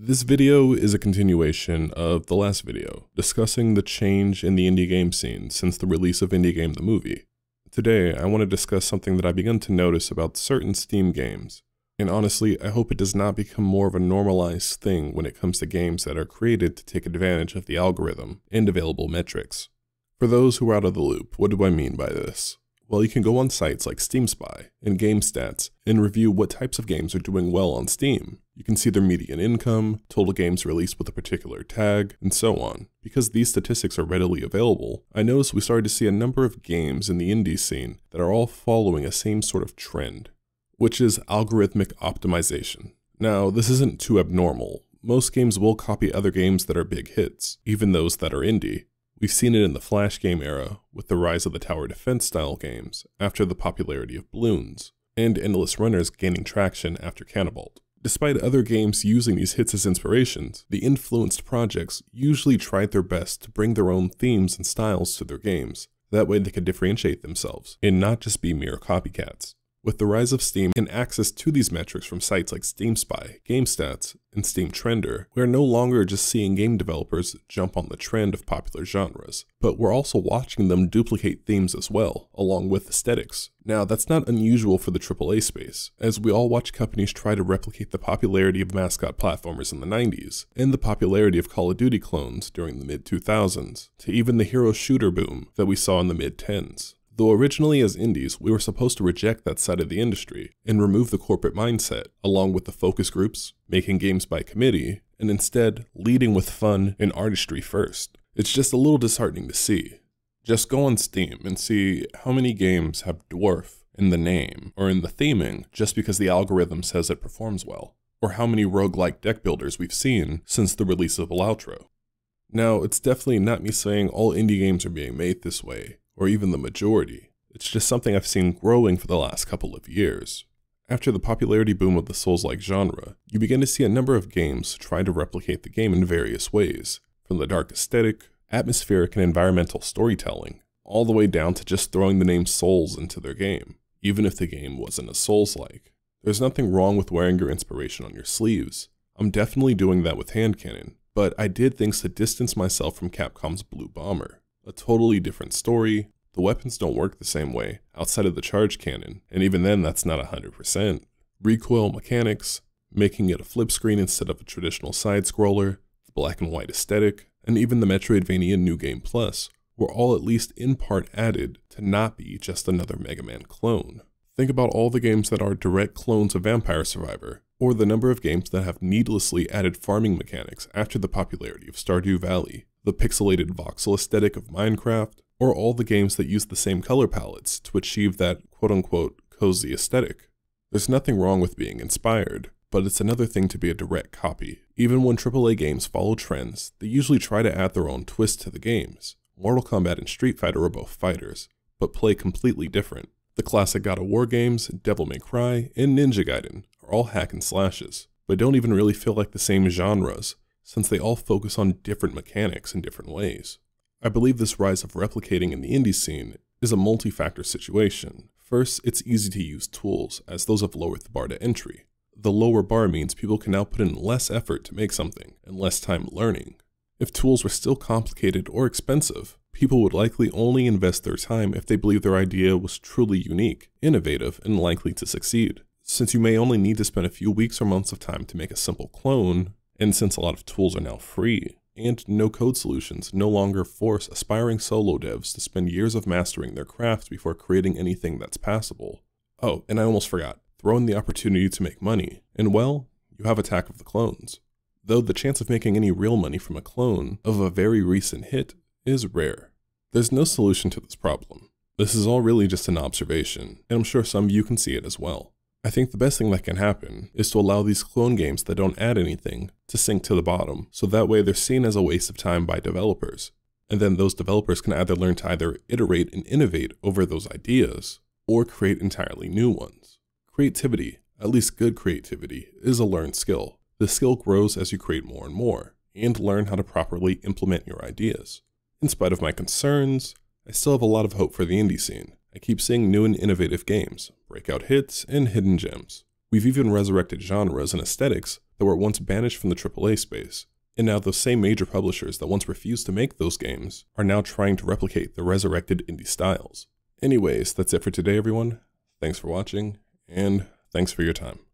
This video is a continuation of the last video, discussing the change in the indie game scene since the release of Indie Game the Movie. Today, I want to discuss something that I've begun to notice about certain Steam games. And honestly, I hope it does not become more of a normalized thing when it comes to games that are created to take advantage of the algorithm and available metrics. For those who are out of the loop, what do I mean by this? Well, you can go on sites like Steam Spy and GameStats and review what types of games are doing well on Steam. You can see their median income, total games released with a particular tag, and so on. Because these statistics are readily available, I noticed we started to see a number of games in the indie scene that are all following a same sort of trend, which is algorithmic optimization. Now, this isn't too abnormal. Most games will copy other games that are big hits, even those that are indie, We've seen it in the Flash game era, with the rise of the tower defense style games after the popularity of Bloons, and Endless Runners gaining traction after Canabalt. Despite other games using these hits as inspirations, the influenced projects usually tried their best to bring their own themes and styles to their games. That way they could differentiate themselves and not just be mere copycats. With the rise of Steam and access to these metrics from sites like Steam Spy, GameStats, and Steam Trender, we are no longer just seeing game developers jump on the trend of popular genres, but we're also watching them duplicate themes as well, along with aesthetics. Now, that's not unusual for the AAA space, as we all watch companies try to replicate the popularity of mascot platformers in the 90s, and the popularity of Call of Duty clones during the mid 2000s, to even the hero shooter boom that we saw in the mid 10s. Though originally as indies, we were supposed to reject that side of the industry and remove the corporate mindset, along with the focus groups, making games by committee, and instead leading with fun and artistry first. It's just a little disheartening to see. Just go on Steam and see how many games have dwarf in the name or in the theming just because the algorithm says it performs well, or how many roguelike deck builders we've seen since the release of Balatro. Now, it's definitely not me saying all indie games are being made this way, or even the majority. It's just something I've seen growing for the last couple of years. After the popularity boom of the Souls-like genre, you begin to see a number of games try to replicate the game in various ways, from the dark aesthetic, atmospheric and environmental storytelling, all the way down to just throwing the name Souls into their game, even if the game wasn't a Souls-like. There's nothing wrong with wearing your inspiration on your sleeves. I'm definitely doing that with hand cannon, but I did things to distance myself from Capcom's Blue Bomber a totally different story. The weapons don't work the same way outside of the charge cannon, and even then that's not 100%. Recoil mechanics, making it a flip screen instead of a traditional side scroller, the black and white aesthetic, and even the Metroidvania New Game Plus were all at least in part added to not be just another Mega Man clone. Think about all the games that are direct clones of Vampire Survivor, or the number of games that have needlessly added farming mechanics after the popularity of Stardew Valley, the pixelated voxel aesthetic of Minecraft, or all the games that use the same color palettes to achieve that quote unquote cozy aesthetic. There's nothing wrong with being inspired, but it's another thing to be a direct copy. Even when AAA games follow trends, they usually try to add their own twist to the games. Mortal Kombat and Street Fighter are both fighters, but play completely different. The classic God of War games, Devil May Cry, and Ninja Gaiden are all hack and slashes, but don't even really feel like the same genres, since they all focus on different mechanics in different ways. I believe this rise of replicating in the indie scene is a multi-factor situation. First, it's easy to use tools, as those have lowered the bar to entry. The lower bar means people can now put in less effort to make something, and less time learning. If tools were still complicated or expensive, people would likely only invest their time if they believed their idea was truly unique, innovative, and likely to succeed. Since you may only need to spend a few weeks or months of time to make a simple clone, and since a lot of tools are now free, and no code solutions no longer force aspiring solo devs to spend years of mastering their craft before creating anything that's passable. Oh, and I almost forgot, throw in the opportunity to make money, and well, you have Attack of the Clones. Though the chance of making any real money from a clone of a very recent hit is rare. There's no solution to this problem. This is all really just an observation, and I'm sure some of you can see it as well. I think the best thing that can happen is to allow these clone games that don't add anything to sink to the bottom, so that way they're seen as a waste of time by developers. And then those developers can either learn to either iterate and innovate over those ideas, or create entirely new ones. Creativity, at least good creativity, is a learned skill. The skill grows as you create more and more, and learn how to properly implement your ideas. In spite of my concerns, I still have a lot of hope for the indie scene. I keep seeing new and innovative games, breakout hits, and hidden gems. We've even resurrected genres and aesthetics that were once banished from the AAA space. And now those same major publishers that once refused to make those games are now trying to replicate the resurrected indie styles. Anyways, that's it for today, everyone. Thanks for watching, and thanks for your time.